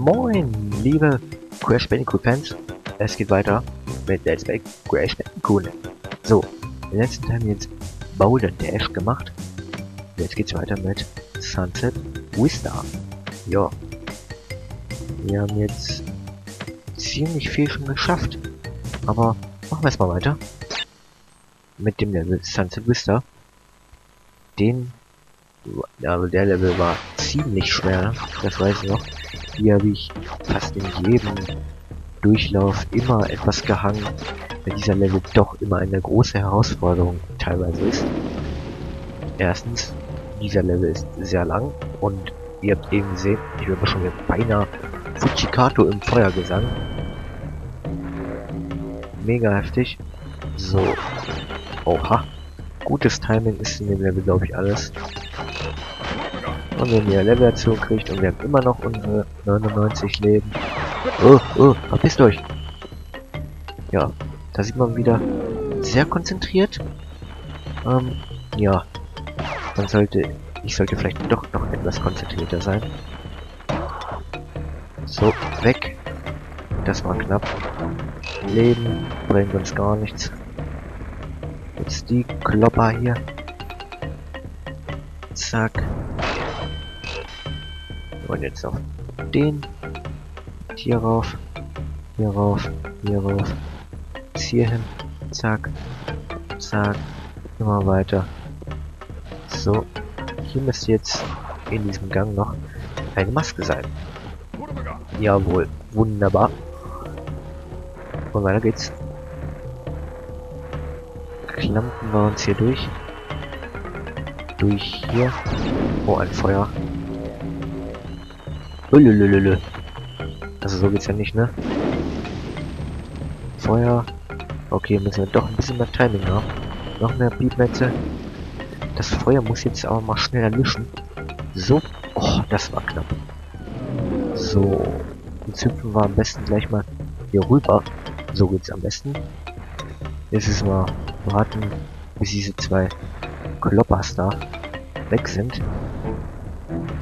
Moin, liebe Crash Bandicoot Fans. Es geht weiter mit Let's Play Crash Bandicoot. So, im letzten Teil jetzt Boulder Dash gemacht. Jetzt geht's weiter mit Sunset Vista. Ja. Wir haben jetzt ziemlich viel schon geschafft. Aber machen wir erstmal weiter. Mit dem Level Sunset Vista. Den also der Level war ziemlich schwer, das weiß ich noch. Hier habe ich fast in jedem Durchlauf immer etwas gehangen, weil dieser Level doch immer eine große Herausforderung teilweise ist. Erstens, dieser Level ist sehr lang und ihr habt eben gesehen, ich habe schon mit beinahe Fujikato im Feuergesang. Mega heftig. So. Oha. Gutes Timing ist in dem Level, glaube ich, alles. Und wenn ihr Level-Erziehung kriegt und wir haben immer noch unsere 99 Leben. Oh, oh, verpisst euch! Ja, da sieht man wieder sehr konzentriert. Ähm, ja. Man sollte, ich sollte vielleicht doch noch etwas konzentrierter sein. So, weg. Das war knapp. Leben bringt uns gar nichts. Jetzt die Klopper hier. Zack. Und jetzt auf den. Hier rauf. Hier rauf. Hier rauf. Jetzt hier hin. Zack. Zack. Immer weiter. So. Hier müsste jetzt in diesem Gang noch eine Maske sein. Jawohl. Wunderbar. Und weiter geht's. Klampen wir uns hier durch. Durch hier. Oh, ein Feuer. Lululululu. Also so geht's ja nicht, ne? Feuer. Okay, müssen wir doch ein bisschen mehr Timing haben. Noch mehr Beatmetze. Das Feuer muss jetzt aber mal schneller löschen. So. Oh, das war knapp. So. Jetzt hüpfen wir am besten gleich mal hier rüber. So geht's am besten. Jetzt ist mal warten, bis diese zwei Kloppers da weg sind.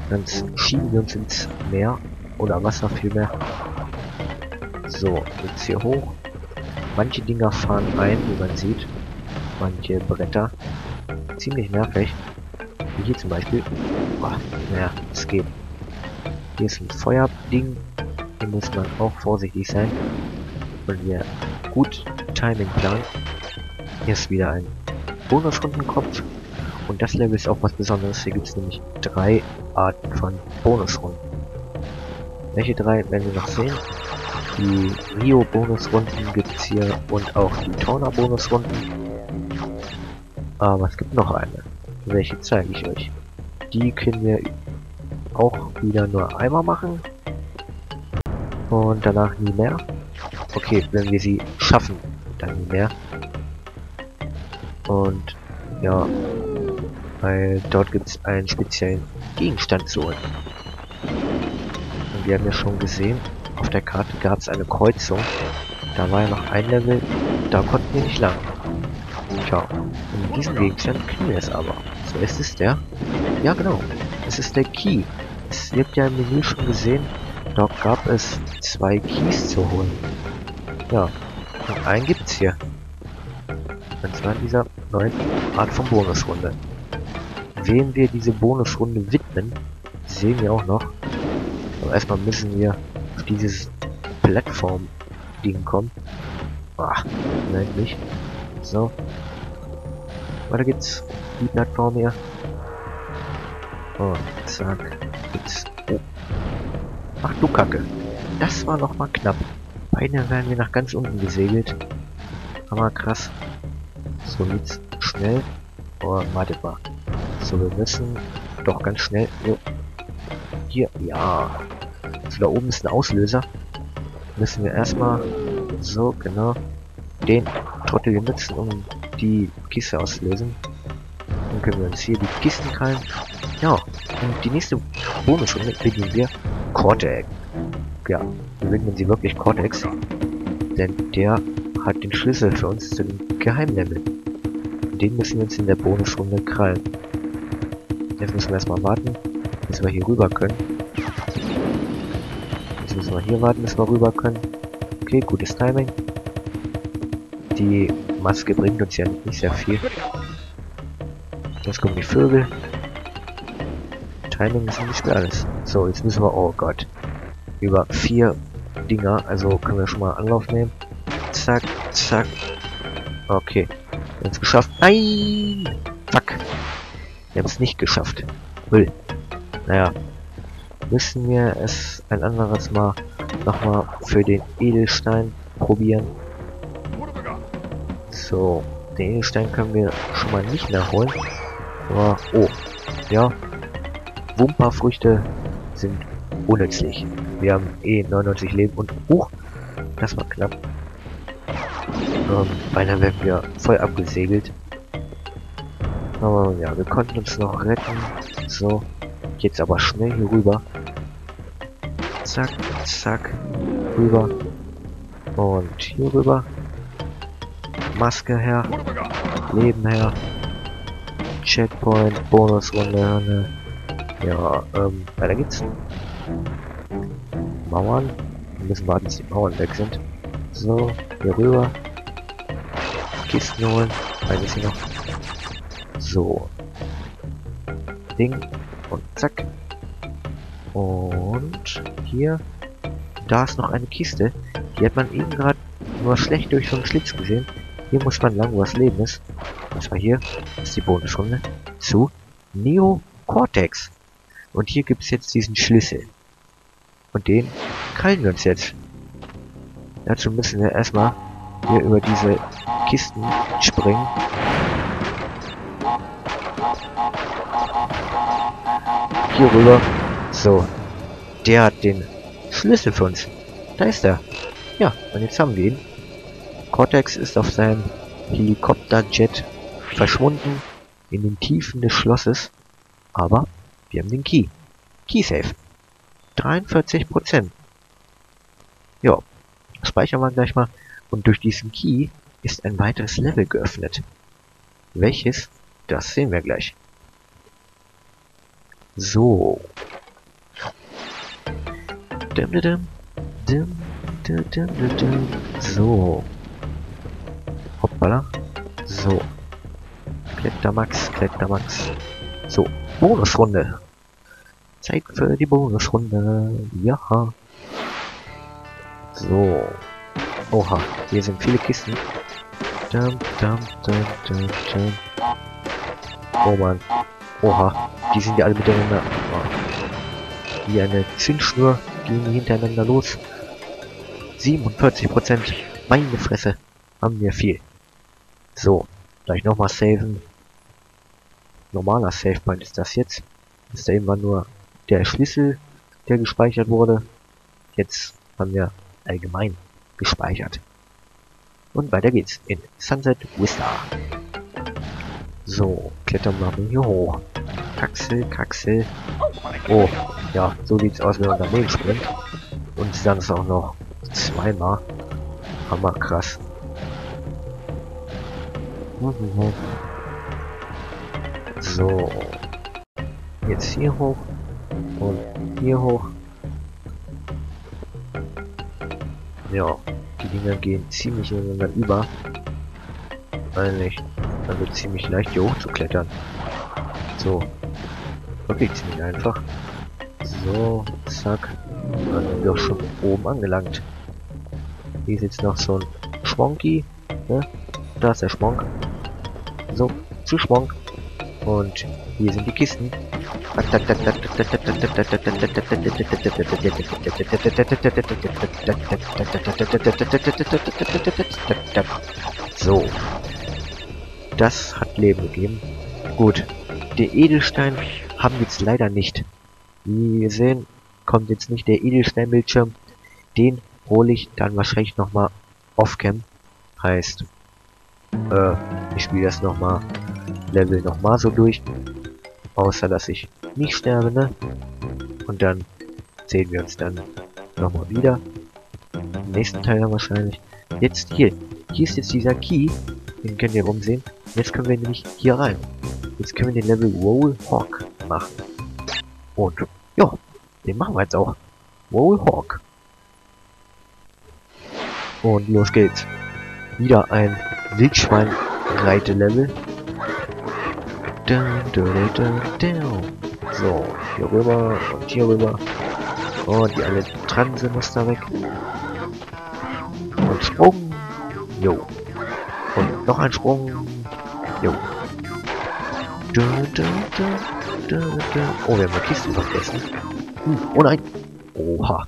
Dann schieben wir uns ins Meer. Oder Wasser vielmehr. So, jetzt hier hoch. Manche Dinger fahren ein, wie man sieht. Manche Bretter. Ziemlich nervig. Wie hier zum Beispiel. Boah, naja, es geht. Hier ist ein Feuerding. Hier muss man auch vorsichtig sein. Und wir gut Timing planen. Hier ist wieder ein Bonusrundenkopf. Und das Level ist auch was Besonderes. Hier gibt es nämlich drei Arten von Bonusrunden. Welche drei werden wir noch sehen? Die Rio-Bonusrunden gibt es hier und auch die Torna-Bonusrunden. Aber es gibt noch eine. Welche zeige ich euch? Die können wir auch wieder nur einmal machen. Und danach nie mehr. Okay, wenn wir sie schaffen, dann nie mehr. Und ja, weil dort gibt es einen speziellen Gegenstand zu holen. Und wir haben ja schon gesehen, auf der Karte gab es eine Kreuzung. Da war ja noch ein Level, da konnten wir nicht lang. Tja, und diesem Gegenstand kriegen wir es aber. So ist es der? Ja genau, es ist der Key. Es, habt ja im Menü schon gesehen, dort gab es zwei Keys zu holen. Ja, und einen gibt's hier. Und zwar in dieser neuen Art von Bonusrunde. Wem wir diese Bonusrunde widmen, sehen wir auch noch. Aber erstmal müssen wir auf dieses Plattform-Ding kommen. Ach, nein, nicht. So. Weiter geht's. Die Plattform hier. Und zack. Jetzt. Oh. Ach du Kacke. Das war noch mal knapp. Beinahe wären wir nach ganz unten gesegelt. Aber krass. So geht's schnell. Oh, wartet mal. So, wir müssen doch ganz schnell. Jo. Hier, ja. So, da oben ist ein Auslöser. Müssen wir erstmal so, genau, den Trottel hier nutzen, um die Kiste auszulösen. Dann können wir uns hier die Kisten krallen. Ja, und die nächste Bonusrunde beginnen wir Cortex. Ja, wir widmen sie wirklich Cortex. Denn der hat den Schlüssel für uns zu dem Geheimlevel. Den müssen wir uns in der Bonusrunde krallen. Jetzt müssen wir erstmal warten, bis wir hier rüber können. Jetzt müssen wir hier warten, bis wir rüber können. Okay, gutes Timing. Die Maske bringt uns ja nicht sehr viel. Jetzt kommen die Vögel. Timing ist nicht für alles. So, jetzt müssen wir, oh Gott, über vier Dinger, also können wir schon mal Anlauf nehmen. Zack, zack. Okay, jetzt geschafft. Nein! Wir haben es nicht geschafft. Müll. Naja. Müssen wir es ein anderes Mal nochmal für den Edelstein probieren. So, den Edelstein können wir schon mal nicht mehr holen. Aber, oh, ja. Wumperfrüchte sind unnützlich. Wir haben eh 99 Leben und, huch, das war knapp. Ähm, beinahe werden wir voll abgesegelt. Aber ja, wir konnten uns noch retten. So, jetzt aber schnell hier rüber. Zack, zack, rüber. Und hier rüber. Maske her. Leben her. Checkpoint, Bonusrunde. Ne? Ja, ähm, weiter geht's. Mauern. Wir müssen warten, bis die Mauern weg sind. So, hier rüber. Kisten holen. Ist hier noch. So. Ding. Und zack. Und hier. Da ist noch eine Kiste. Die hat man eben gerade nur schlecht durch so einen Schlitz gesehen. Hier muss man lang, wo das Leben ist. Was war hier? Das ist die Bonusrunde. Zu Neo Cortex. Und hier gibt es jetzt diesen Schlüssel. Und den krallen wir uns jetzt. Dazu müssen wir erstmal hier über diese Kisten springen. Hier rüber. So. Der hat den Schlüssel für uns. Da ist er. Ja, und jetzt haben wir ihn. Cortex ist auf seinem Helikopterjet verschwunden in den Tiefen des Schlosses. Aber wir haben den Key. Key Safe. 43%. Ja, speichern wir gleich mal. Und durch diesen Key ist ein weiteres Level geöffnet. Welches? Das sehen wir gleich. So. So. Hoppala. So. Klettermax, Klettermax. So, Bonusrunde. Zeit für die Bonusrunde. Ja. So. Oha, hier sind viele Kisten. Dum, dum, dum, dum, dum. Oh man. Oha, die sind ja alle miteinander. Oh. Wie eine Zinsschnur gehen die hintereinander los. 47%. Meine Fresse. Haben wir viel. So, gleich nochmal saven normaler Savepoint ist das jetzt. Ist da immer nur der Schlüssel, der gespeichert wurde. Jetzt haben wir allgemein gespeichert. Und weiter geht's in Sunset Vista. So, klettern wir hier hoch. Kaxel, Kaxel. Oh, ja, so sieht's aus, wenn man daneben springt. Und dann ist auch noch zweimal. Hammer krass. So. Jetzt hier hoch. Und hier hoch. Ja, die Dinger gehen ziemlich ineinander über. Eigentlich, also ziemlich leicht hier hoch zu klettern. So. Wirklich ziemlich einfach. So, zack. Dann sind wir auch schon oben angelangt. Hier ist jetzt noch so ein Schwonky. Ne? Da ist der Schwonk. So, zu Schwonk. Und hier sind die Kisten. So. Das hat Leben gegeben. Gut. Der Edelstein haben wir jetzt leider nicht. Wie wir sehen, kommt jetzt nicht der Edelsteinbildschirm. Den hole ich dann wahrscheinlich nochmal off-cam. Heißt, äh, ich spiele das nochmal Level nochmal so durch. Außer, dass ich nicht sterbe, ne? Und dann sehen wir uns dann nochmal wieder. Im nächsten Teil dann wahrscheinlich. Jetzt hier. Hier ist jetzt dieser Key. Den könnt ihr rumsehen. Jetzt können wir nämlich hier rein. Jetzt können wir den Level Roll Hawk machen. Und ja, den machen wir jetzt auch. Roll Hawk. Und los geht's. Wieder ein Wildschwein-Reite-Level. So, hier rüber und hier rüber. Oh, die alle da weg. Und Sprung. Jo. Und noch ein Sprung. Jo. Oh, wir haben die Kiste vergessen. Hm, oh nein. Oha.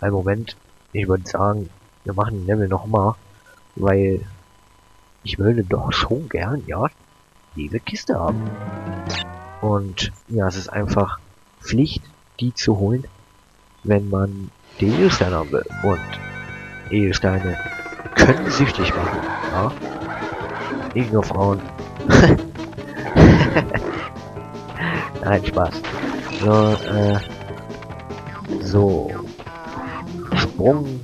Ein Moment. Ich würde sagen, wir machen den Level nochmal. Weil ich würde doch schon gern, ja, diese Kiste haben. Und ja, es ist einfach Pflicht, die zu holen, wenn man den Edelstein haben will. Und Edelsteine können süchtig machen, ja. Nicht nur Frauen. Nein, Spaß. So, äh, so. Sprung.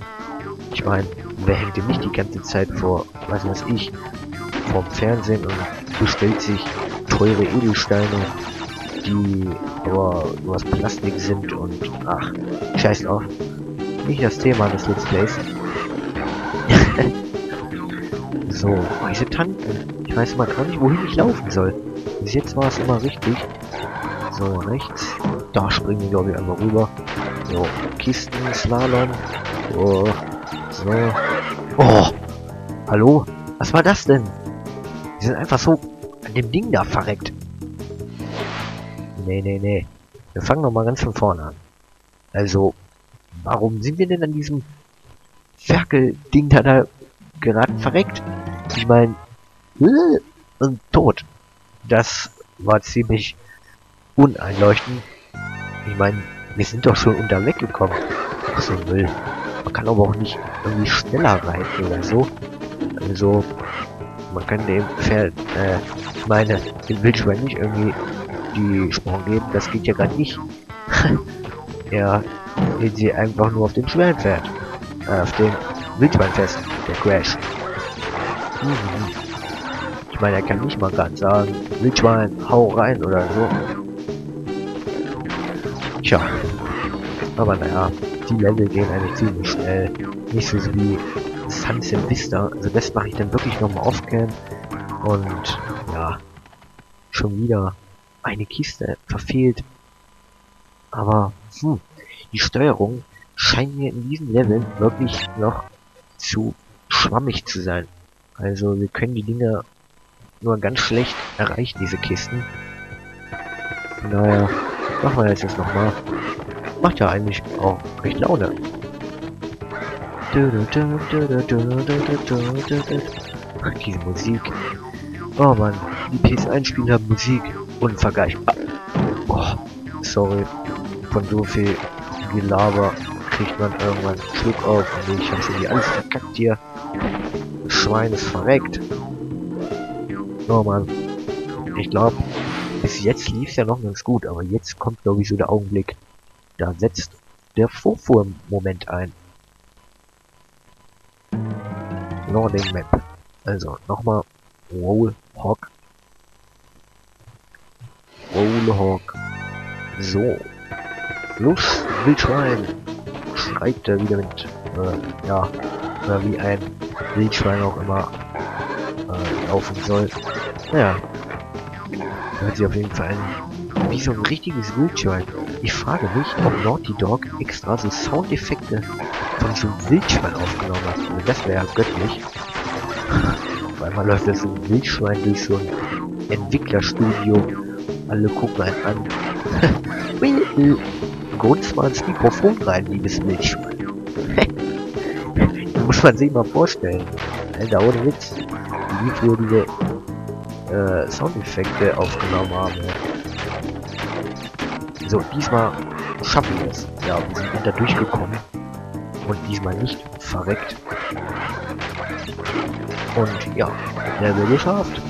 Ich meine, wer hängt denn nicht die ganze Zeit vor, was weiß ich, vorm Fernsehen und bestellt sich teure Edelsteine, die aber nur aus Plastik sind und ach, scheiß drauf. Nicht das Thema des Let's Plays. so, diese Tanten. Ich weiß immer gar nicht, wohin ich laufen soll. Bis jetzt war es immer richtig. So, rechts. Da springen wir, glaube ich, einmal rüber. So, Kisten, Slalom. Oh, so. Oh! Hallo? Was war das denn? Die sind einfach so an dem Ding da verreckt. Nee, nee, nee. Wir fangen noch mal ganz von vorne an. Also, warum sind wir denn an diesem Ferkel-Ding da, da gerade verreckt? Ich meine, äh, und tot. Das war ziemlich uneinleuchtend. Ich meine, wir sind doch schon unter weggekommen. Ach so, Müll. Man kann aber auch nicht irgendwie schneller reiten oder so. Also, man kann dem Pferd, äh, ich meine, dem Wildschwein nicht irgendwie die Sprung geben. Das geht ja gar nicht. er hält sie einfach nur auf dem Schwellenpferd. Äh, auf dem Wildschwein fest. Der Crash. Mhm. Ich meine, er kann nicht mal gerade sagen, Wildschwein, hau rein oder so. Tja. Aber naja, die Level gehen eigentlich ziemlich schnell. Nicht so wie Sunset Vista. Also das mache ich dann wirklich nochmal aufcam. Und ja, schon wieder eine Kiste verfehlt. Aber hm, die Steuerung scheint mir in diesem Level wirklich noch zu schwammig zu sein. Also wir können die Dinge nur ganz schlecht erreichen, diese Kisten. Naja, machen wir jetzt das nochmal. Macht ja eigentlich auch recht Laune. Ach, diese Musik. Oh man, die PS1-Spiele haben Musik. Unvergleichbar. Oh, sorry. Von so viel Gelaber kriegt man irgendwann Schluck auf. Und ich habe schon alles verkackt hier. Schwein ist verreckt. Oh man. Ich glaube, bis jetzt lief es ja noch ganz gut, aber jetzt kommt glaube ich so der Augenblick. Da setzt der Vorfuhr-Moment ein. Loading Map. Also, nochmal Roll Hawk. Roll Hawk. So. Los, Wildschwein. Schreit er wieder mit, äh, ja, oder wie ein Wildschwein auch immer äh, laufen soll. Naja. Hört sich auf jeden Fall an. Wie so ein richtiges Wildschwein. Ich frage mich, ob Naughty Dog extra so Soundeffekte von so einem Wildschwein aufgenommen hat. Also das wäre ja göttlich. Auf einmal läuft das ein Wildschwein durch so ein Entwicklerstudio. Alle gucken einen an. Grunzt mal ins Mikrofon rein, liebes Wildschwein. muss man sich mal vorstellen. Alter, ohne Witz. Wie diese äh, Soundeffekte aufgenommen haben. So, diesmal schaffen wir es. Ja, wir sind da durchgekommen. Und diesmal nicht verreckt. Und ja, Level geschafft.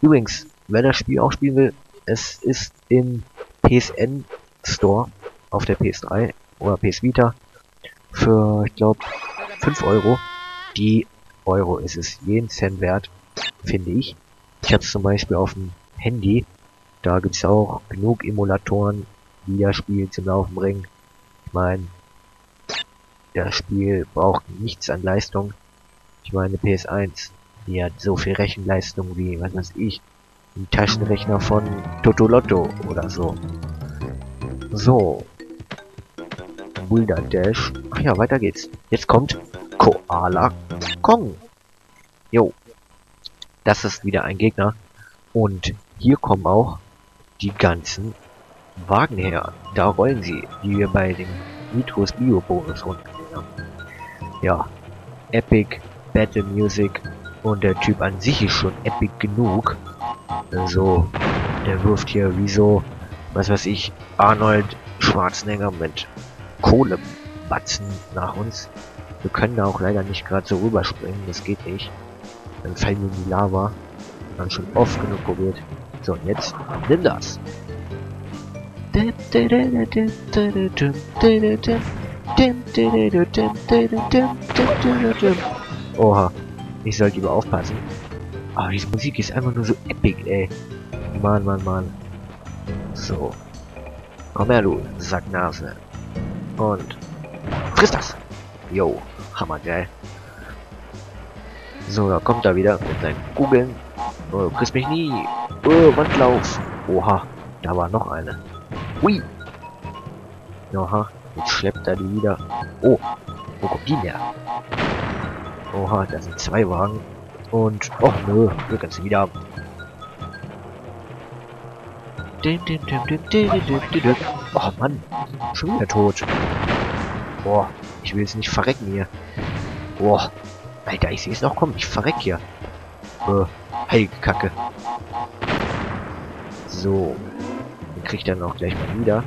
Übrigens, wer das Spiel auch spielen will, es ist im PSN Store auf der PS3 oder PS Vita für, ich glaube, 5 Euro. Die Euro ist es jeden Cent wert, finde ich. Ich habe es zum Beispiel auf dem Handy. Da gibt es auch genug Emulatoren, die das Spiel zum Laufen bringen. Ich meine, das Spiel braucht nichts an Leistung. Ich meine PS1, die hat so viel Rechenleistung wie, was weiß ich, ein Taschenrechner von Totolotto oder so. So. Boulder Dash. Ach ja, weiter geht's. Jetzt kommt Koala Kong. Jo. Das ist wieder ein Gegner. Und hier kommen auch die ganzen Wagen her. Da rollen sie, die wir bei dem Nitros Bio Bonus gesehen haben. Ja. Epic, Battle Music und der Typ an sich ist schon epic genug. Also, der wirft hier wie so, was weiß ich, Arnold Schwarzenegger mit Kohlebatzen nach uns. Wir können da auch leider nicht gerade so rüberspringen, das geht nicht. Dann fallen wir in die Lava. Dann schon oft genug probiert. So, und jetzt nimm das. Oha, ich sollte lieber aufpassen. Aber diese Musik ist einfach nur so epic, ey. Mann, Mann, Mann. So. Komm her, du Sacknase. Und friss das. Jo, hammergeil. So, da kommt er wieder mit seinen Kugeln. Oh, du kriegst mich nie. Oh, Wandlauf. Oha, da war noch eine. Hui. Oha, jetzt schleppt er die wieder. Oh, wo kommt die her? Oha, da sind zwei Wagen. Und, oh nö, wir können sie wieder haben. Oh Mann, schon wieder tot. Boah, ich will jetzt nicht verrecken hier. Boah, Alter, ich sehe es noch kommen, ich verreck hier. Äh, heilige Kacke. So, den kriegt er noch gleich mal wieder.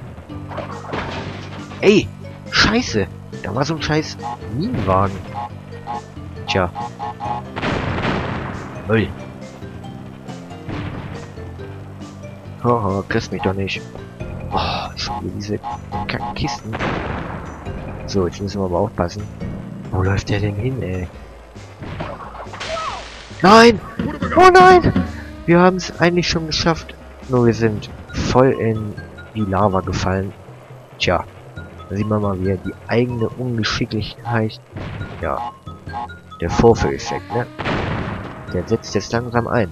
Ey, scheiße, da war so ein scheiß Minenwagen. Tja. Müll. Haha, kriegst mich doch nicht. Oh, schon wieder diese Kisten. So, jetzt müssen wir aber aufpassen. Wo läuft der denn hin, ey? Nein! Oh nein! Wir haben es eigentlich schon geschafft. Nur wir sind voll in die Lava gefallen. Tja, da sieht man mal wieder die eigene Ungeschicklichkeit. Ja, der Vorführeffekt, ne? Der setzt jetzt langsam ein.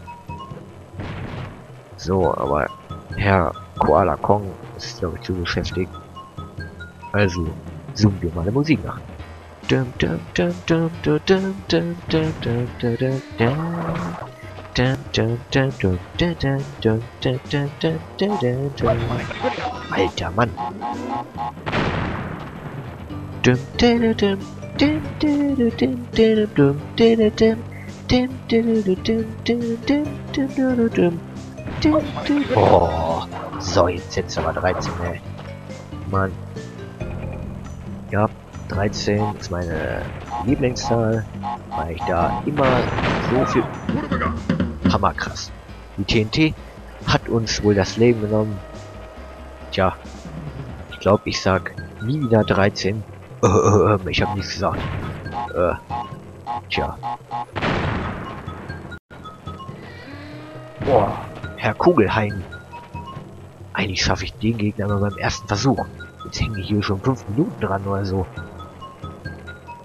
So, aber Herr Koala Kong ist, glaube ich, zu beschäftigt. Also, zoomen wir mal die Musik nach. Alter Mann. Oh, so, jetzt setzt aber 13, ey. Mann. Ja, 13 ist meine Lieblingszahl, weil ich da immer so viel... Hammerkrass. Die TNT hat uns wohl das Leben genommen. Tja, ich glaube, ich sag nie wieder 13. Äh, äh, äh, ich habe nichts gesagt. Tja. Boah, Herr Kugelhain. Eigentlich schaffe ich den Gegner nur beim ersten Versuch. Jetzt hänge ich hier schon 5 Minuten dran oder so.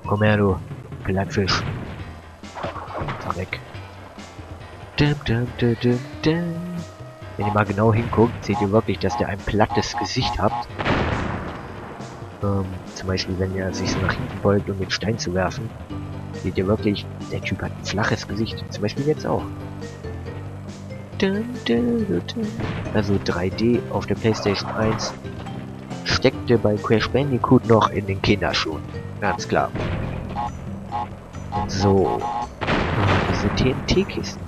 Komm her, du Plattfisch. Fahr weg. Dum, dum, dum, dum, dum. Wenn ihr mal genau hinguckt, seht ihr wirklich, dass der ein plattes Gesicht hat. Ähm, zum Beispiel, wenn er sich so nach hinten beugt, um den Stein zu werfen, seht ihr wirklich, der Typ hat ein flaches Gesicht. Zum Beispiel jetzt auch. Also 3D auf der Playstation 1 steckte bei Crash Bandicoot noch in den Kinderschuhen. Ganz klar. So. Ah, diese TNT-Kisten.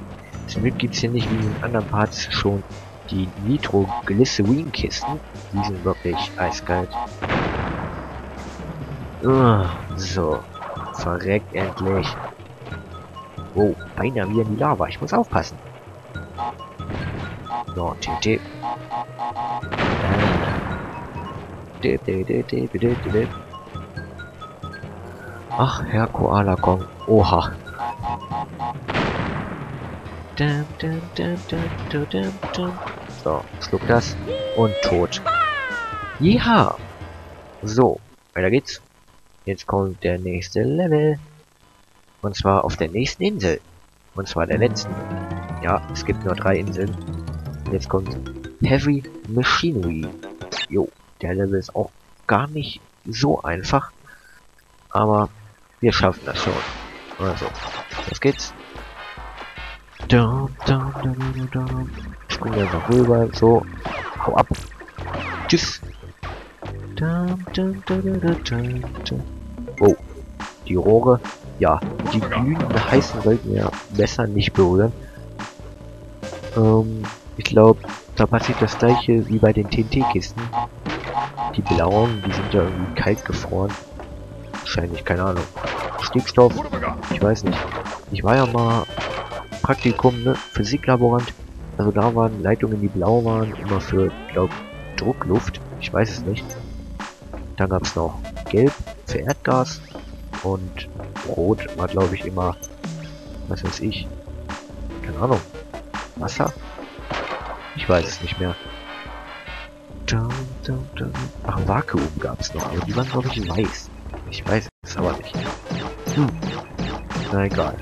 Zum Glück gibt es hier nicht wie in anderen Parts schon die Nitro Glycerin-Kisten. Die sind wirklich eiskalt. Uh, so. Verreckt endlich. Oh, beinahe wieder in die Lava. Ich muss aufpassen. So, TNT. Ach, Herr Koala Kong. Oha. So, schluck das. Und tot. Ja. So, weiter geht's. Jetzt kommt der nächste Level. Und zwar auf der nächsten Insel. Und zwar der letzten. Ja, es gibt nur drei Inseln. Jetzt kommt Heavy Machinery. Jo, der Level ist auch gar nicht so einfach. Aber wir schaffen das schon. Also, los geht's. Springen einfach rüber. So, hau ab. Tschüss. Oh, die Rohre. Ja, die glühenden heißen sollten wir besser nicht berühren. Ähm, ich glaube, da passiert das gleiche wie bei den TNT-Kisten. Die blauen, die sind ja irgendwie kalt gefroren. Wahrscheinlich, keine Ahnung. Stickstoff, ich weiß nicht. Ich war ja mal Praktikum, ne? Physiklaborant. Also da waren Leitungen, die blau waren, immer für, glaub, Druckluft. Ich weiß es nicht. Dann gab es noch Gelb für Erdgas und Rot war glaube ich immer, was weiß ich, keine Ahnung, Wasser? Ich weiß es nicht mehr. Ach, Vakuum gab es noch, aber die waren glaube ich weiß. Ich weiß es aber nicht. Hm. Na egal.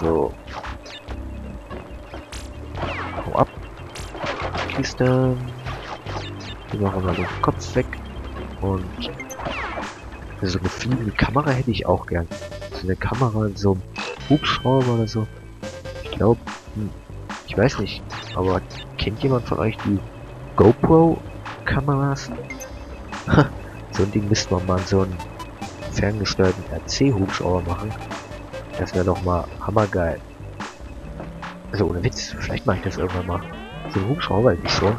So. Hau ab. Kiste. Wir machen mal den Kopf weg. Und so eine fliegende Kamera hätte ich auch gern. So eine Kamera in so einem Hubschrauber oder so. Ich glaube, hm, ich weiß nicht, aber kennt jemand von euch die GoPro-Kameras? so ein Ding müsste man mal so einen ferngesteuerten RC-Hubschrauber machen. Das wäre doch mal hammergeil. Also ohne Witz, vielleicht mache ich das irgendwann mal. So ein Hubschrauber ist schon.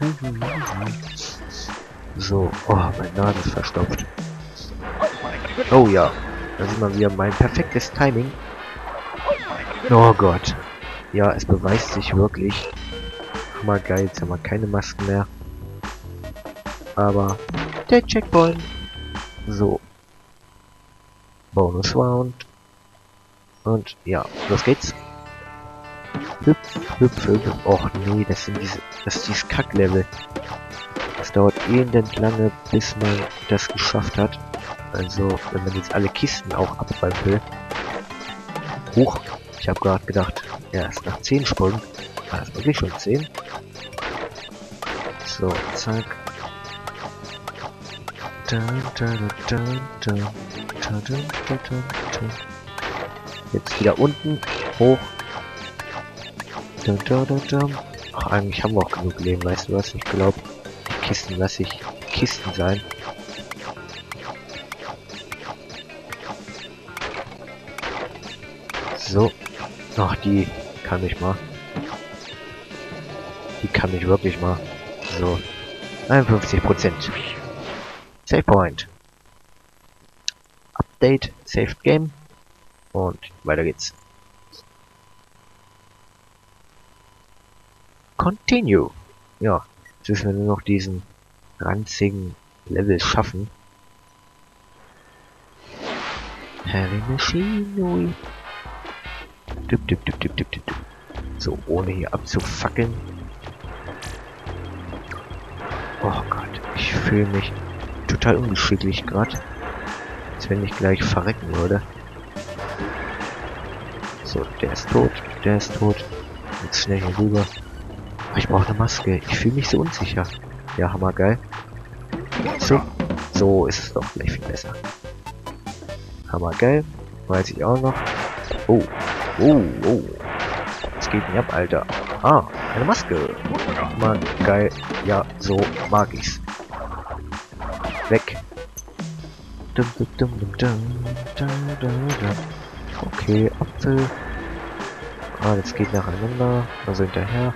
So, oh, meine Nase ist verstopft. Oh ja, da sieht man wieder mein perfektes Timing. Oh Gott. Ja, es beweist sich wirklich. Hammer geil, jetzt haben wir keine Masken mehr. Aber der Checkpoint. So. Bonus Round. Und ja, los geht's. Hüpf, hüpf, hüpf. Och nee, das sind diese, das ist dieses Kacklevel. Das dauert elend lange, bis man das geschafft hat. Also, wenn man jetzt alle Kisten auch abräumen will. Hoch. Ich habe gerade gedacht, erst nach 10 Sprüngen. War das wirklich schon 10? So, zack. Jetzt wieder unten, hoch. Ach, eigentlich haben wir auch genug Leben, weißt du was? Ich glaube, Kisten lasse ich Kisten sein. So. Ach, die kann ich mal. Die kann ich wirklich mal. So. 51 Prozent. Save Point. Update, Saved Game. Und weiter geht's. Continue. Ja, jetzt müssen wir nur noch diesen ranzigen Level schaffen. Heavy Machinery. Dip, dip, dip, dip, dip, dip. So, ohne hier abzufackeln. Oh Gott, ich fühle mich total ungeschicklich gerade. Als wenn ich gleich verrecken würde. So, der ist tot, der ist tot. Jetzt schnell hier rüber. Ich brauche eine Maske. Ich fühle mich so unsicher. Ja, hammergeil. So, so ist es doch gleich viel besser. Hammergeil. Weiß ich auch noch. Oh, oh, oh. Was geht denn ab, Alter? Ah, eine Maske. Mann, geil. Ja, so mag ich's. Weg. Okay, Apfel. Ah, das geht nacheinander. Also hinterher.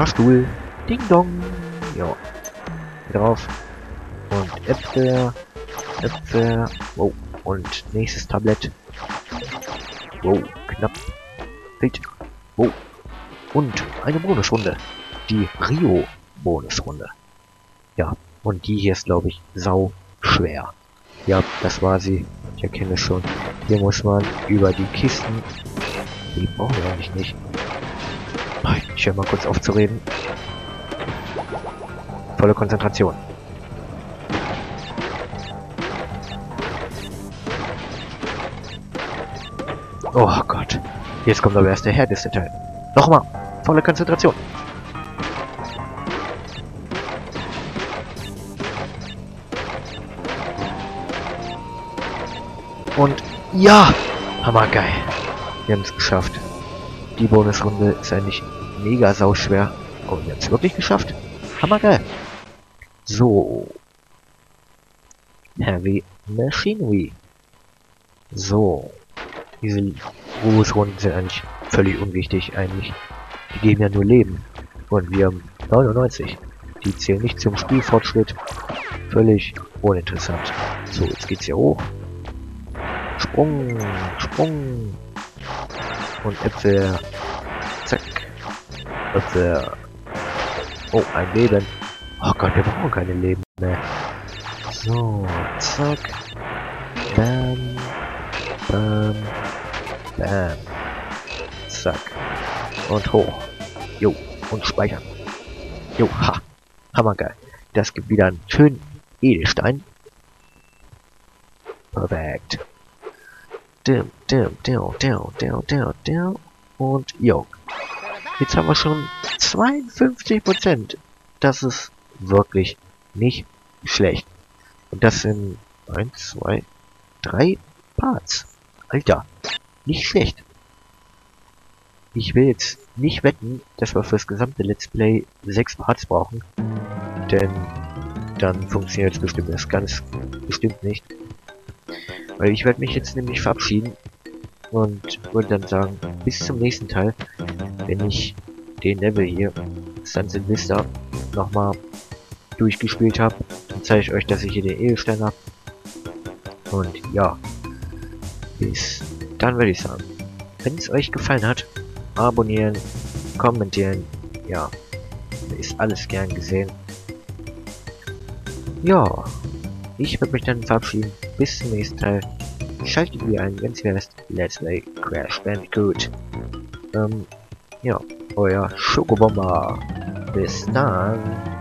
Fahrstuhl. Ding dong. Ja. Drauf. Und Äpfel. Äpfel. Wow. Und nächstes Tablett. Wow, knapp. Bild. Wow. Und eine Bonusrunde. Die Rio-Bonusrunde. Ja, und die hier ist, glaube ich, sau schwer. Ja, das war sie. Ich erkenne schon. Hier muss man über die Kisten... Die brauchen wir eigentlich nicht. Ich höre mal kurz auf zu reden. Volle Konzentration. Oh Gott. Jetzt kommt aber erst der härteste Teil. Nochmal. Volle Konzentration. Und ja, hammergeil. Wir haben es geschafft. Die Bonusrunde ist eigentlich mega sauschwer. Oh, wir haben es wirklich geschafft. Hammergeil. So. Heavy Machinery. So. Diese Bonusrunden sind eigentlich völlig unwichtig eigentlich. Die geben ja nur Leben. Und wir haben 99. Die zählen nicht zum Spielfortschritt. Völlig uninteressant. So, jetzt geht's hier hoch. Sprung, Sprung. Und Äpfel. Zack. Äpfel. Oh, ein Leben. Oh Gott, wir brauchen keine Leben mehr. So, zack. Bam. Bam. Bam. Zack. Und hoch. Jo. Und speichern. Jo, ha. Hammergeil. Das gibt wieder einen schönen Edelstein. Perfekt. Dim, dim, dim, dim, dim, dim, dim. Und jo. Jetzt haben wir schon 52%. Das ist wirklich nicht schlecht. Und das sind 1, 2, 3 Parts. Alter, nicht schlecht. Ich will jetzt nicht wetten, dass wir fürs gesamte Let's Play 6 Parts brauchen. Denn dann funktioniert es bestimmt das ganz bestimmt nicht. Weil ich werde mich jetzt nämlich verabschieden und würde dann sagen, bis zum nächsten Teil, wenn ich den Level hier, Sunset Vista, nochmal durchgespielt habe. Dann zeige ich euch, dass ich hier den Edelstein habe. Und ja, bis dann würde ich sagen, wenn es euch gefallen hat, abonnieren, kommentieren, ja, ist alles gern gesehen. Ja, ich würde mich dann verabschieden. Bis zum nächsten Teil. Schaltet wieder ein, wenn es heißt Let's Play Crash Bandicoot. Ähm, ja, euer Schokobomber. Bis dann.